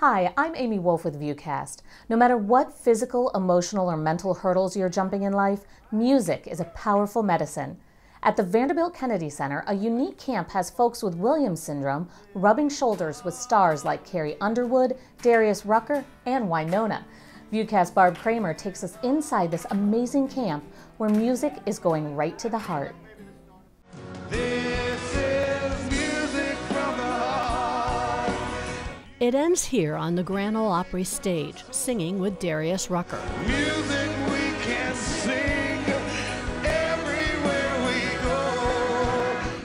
Hi, I'm Amy Wolf with VUCast. No matter what physical, emotional, or mental hurdles you're jumping in life, music is a powerful medicine. At the Vanderbilt Kennedy Center, a unique camp has folks with Williams syndrome rubbing shoulders with stars like Carrie Underwood, Darius Rucker, and Wynonna. VUCast Barb Kramer takes us inside this amazing camp where music is going right to the heart. It ends here on the Grand Ole Opry stage, singing with Darius Rucker. Music we can sing everywhere we go.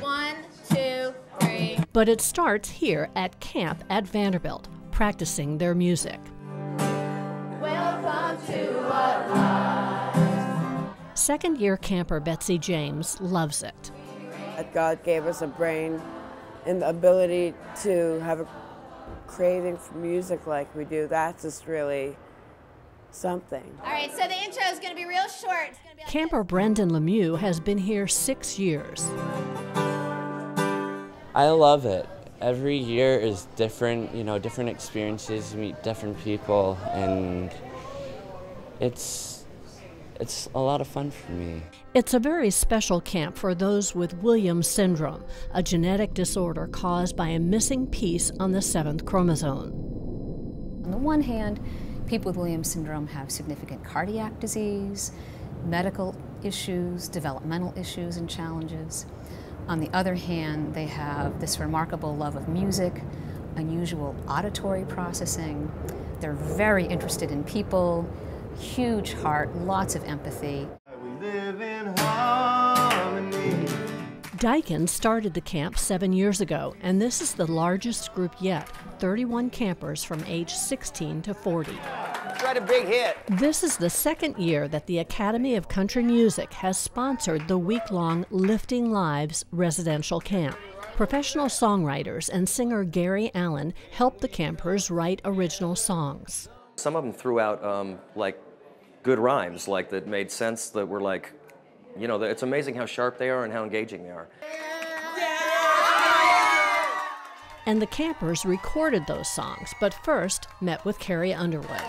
One, two, three. But it starts here at camp at Vanderbilt, practicing their music. Welcome to our lives. Second year camper Betsy James loves it. God gave us a brain and the ability to have a craving for music like we do. That's just really something. All right, so the intro is going to be real short. It's gonna be like Camper Brendan Lemieux has been here six years. I love it. Every year is different, you know, different experiences, you meet different people, and it's it's a lot of fun for me. It's a very special camp for those with Williams syndrome, a genetic disorder caused by a missing piece on the seventh chromosome. On the one hand, people with Williams syndrome have significant cardiac disease, medical issues, developmental issues and challenges. On the other hand, they have this remarkable love of music, unusual auditory processing. They're very interested in people, huge heart, lots of empathy. We live in harmony. Dykens started the camp seven years ago, and this is the largest group yet 31 campers from age 16 to 40. Tried a big hit. This is the second year that the Academy of Country Music has sponsored the week long Lifting Lives residential camp. Professional songwriters and singer Gary Allan helped the campers write original songs. Some of them threw out um, like good rhymes, like that made sense. That were like, you know, it's amazing how sharp they are and how engaging they are. And the campers recorded those songs, but first met with Carrie Underwood.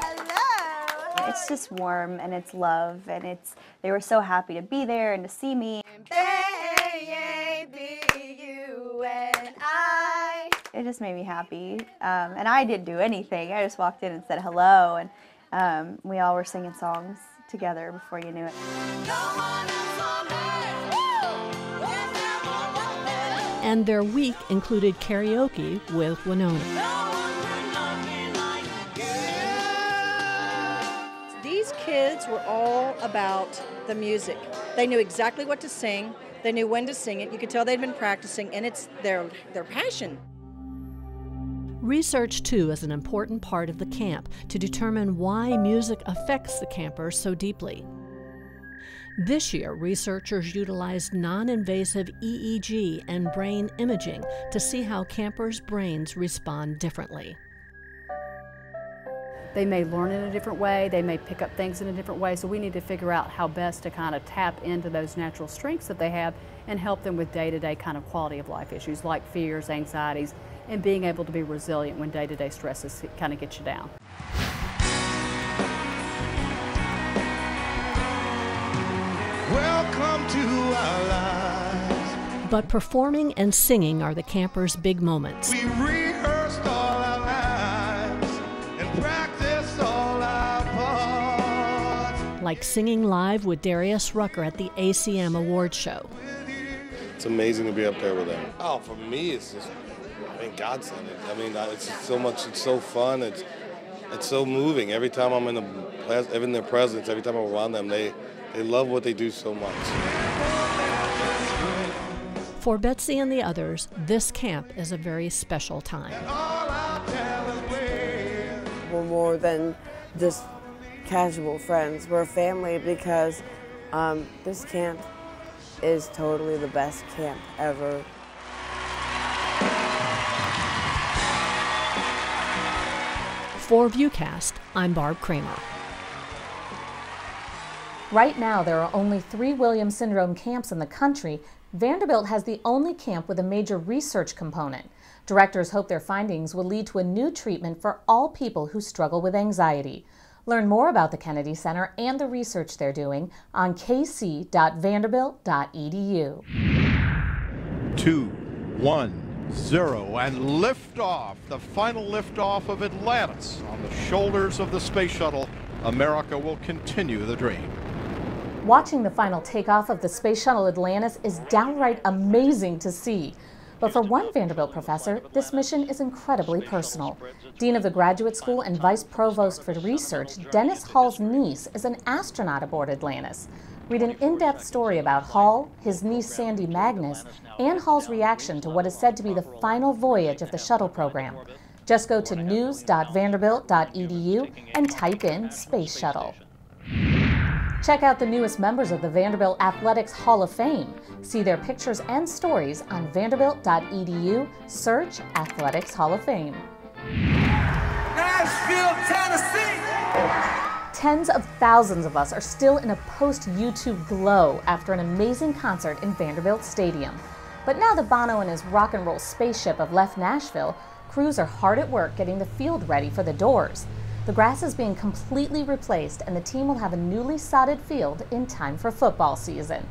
It's just warm and it's love and it's they were so happy to be there and to see me. It just made me happy, um, and I didn't do anything. I just walked in and said hello, and um, we all were singing songs together before you knew it. And their week included karaoke with Wynonna. These kids were all about the music. They knew exactly what to sing. They knew when to sing it. You could tell they'd been practicing, and it's their their passion. Research, too, is an important part of the camp to determine why music affects the campers so deeply. This year, researchers utilized non invasive EEG and brain imaging to see how campers' brains respond differently. They may learn in a different way, they may pick up things in a different way, so we need to figure out how best to kind of tap into those natural strengths that they have and help them with day to day kind of quality of life issues like fears, anxieties, and being able to be resilient when day to day stresses kind of get you down. Welcome to our lives. But performing and singing are the campers' big moments. Like singing live with Darius Rucker at the ACM Award Show. It's amazing to be up there with them. Oh, for me, it's just, I mean, God sent it. I mean, it's just so much, it's so fun. It's, it's so moving. Every time I'm in the, pres- in their presence, every time I'm around them, they, they love what they do so much. For Betsy and the others, this camp is a very special time. We're more than just casual friends. We're family because um, this camp is totally the best camp ever. For VUCast, I'm Barb Kramer. Right now, there are only three Williams syndrome camps in the country. Vanderbilt has the only camp with a major research component. Directors hope their findings will lead to a new treatment for all people who struggle with anxiety. Learn more about the Kennedy Center and the research they're doing on kc.vanderbilt.edu. Two, one, zero, and liftoff. The final liftoff of Atlantis on the shoulders of the space shuttle. America will continue the dream. Watching the final takeoff of the Space Shuttle Atlantis is downright amazing to see. But for one Vanderbilt professor, this mission is incredibly personal. Dean of the Graduate School and Vice Provost for Research, Dennis Hall's niece is an astronaut aboard Atlantis. Read an in-depth story about Hall, his niece Sandy Magnus, and Hall's reaction to what is said to be the final voyage of the shuttle program. Just go to news.vanderbilt.edu and type in Space Shuttle. Check out the newest members of the Vanderbilt Athletics Hall of Fame. See their pictures and stories on vanderbilt.edu. Search Athletics Hall of Fame. Nashville, Tennessee. Tens of thousands of us are still in a post U2 glow after an amazing concert in Vanderbilt Stadium. But now that Bono and his rock and roll spaceship have left Nashville, crews are hard at work getting the field ready for the Dores. The grass is being completely replaced and the team will have a newly sodded field in time for football season.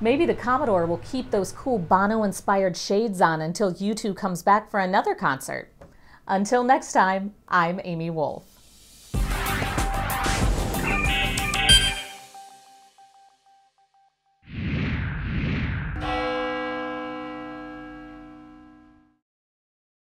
Maybe the Commodore will keep those cool Bono-inspired shades on until U2 comes back for another concert. Until next time, I'm Amy Wolf.